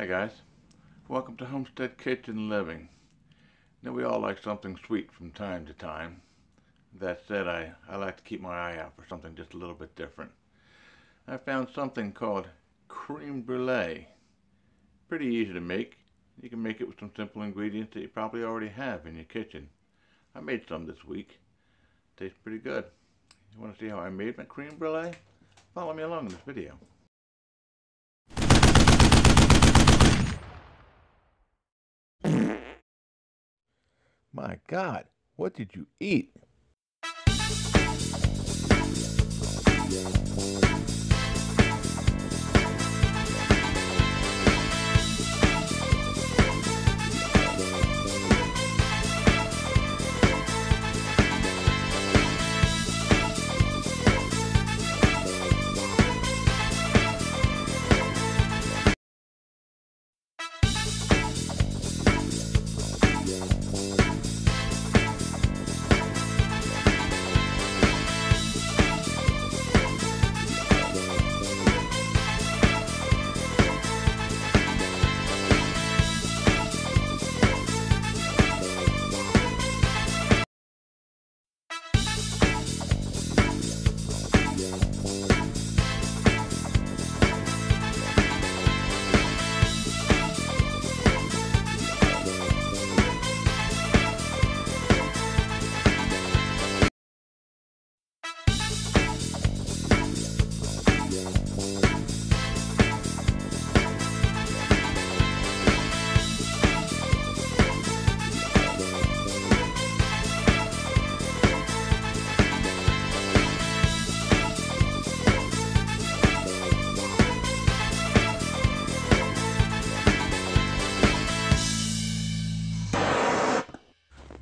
Hi guys, welcome to Homestead Kitchen Living. Now we all like something sweet from time to time. That said, I, I like to keep my eye out for something just a little bit different. I found something called creme brulee. Pretty easy to make. You can make it with some simple ingredients that you probably already have in your kitchen. I made some this week. Tastes pretty good. You want to see how I made my creme brulee? Follow me along in this video. My God, what did you eat?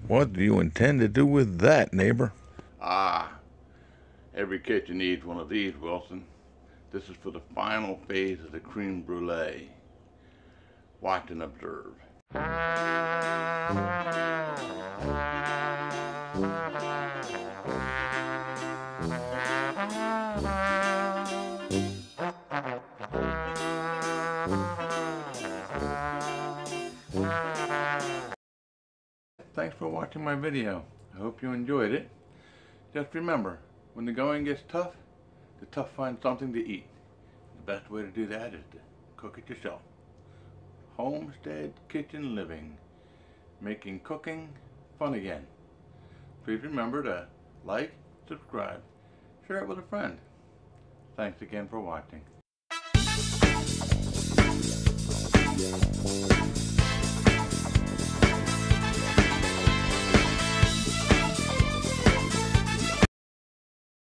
What do you intend to do with that, neighbor? Ah, every kitchen needs one of these, Wilson. This is for the final phase of the creme brulee. Watch and observe. Thanks for watching my video. I hope you enjoyed it. Just remember, when the going gets tough, the tough find something to eat. The best way to do that is to cook it yourself. Homestead Kitchen Living, making cooking fun again. Please remember to like, subscribe, share it with a friend. Thanks again for watching.